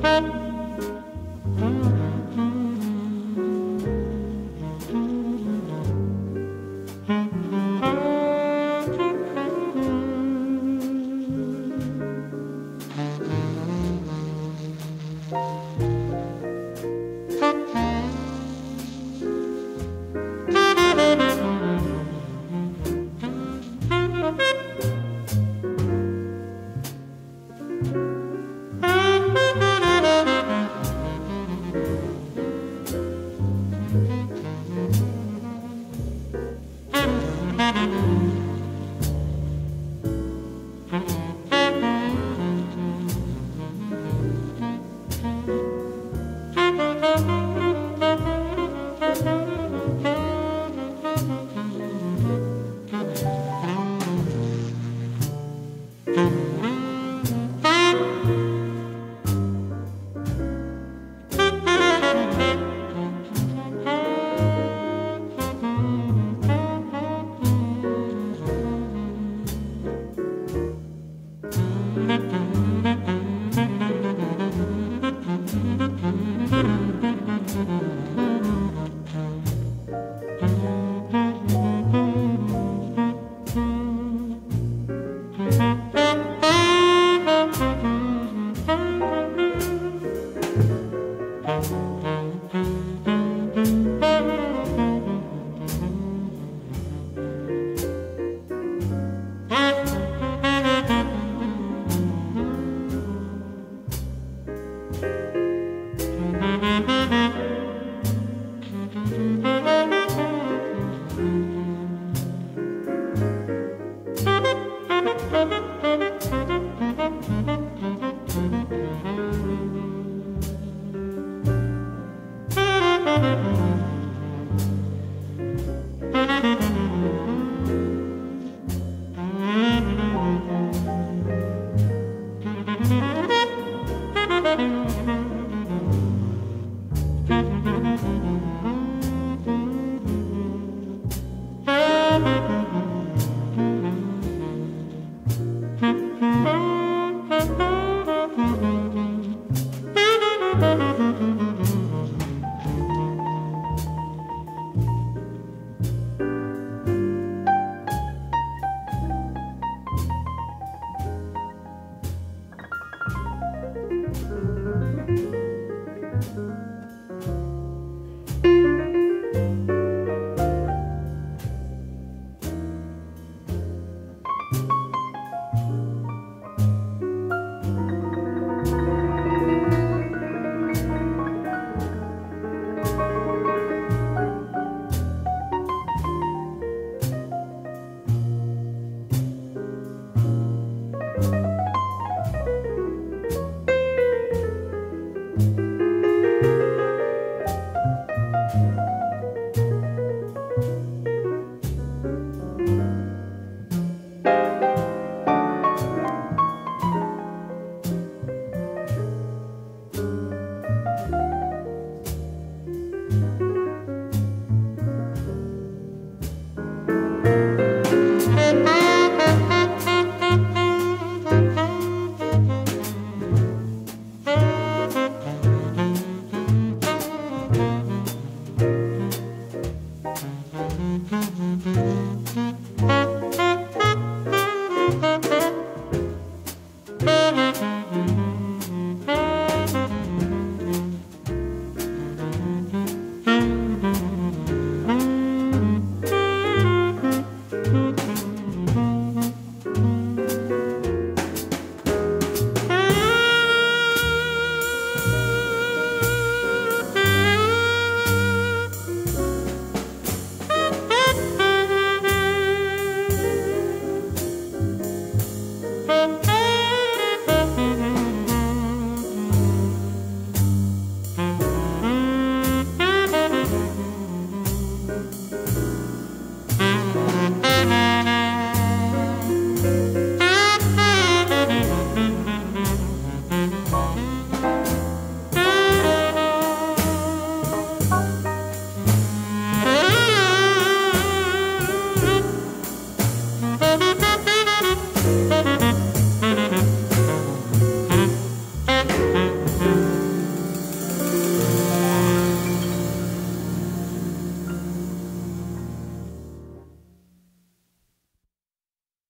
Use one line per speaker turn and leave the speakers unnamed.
you Thank you.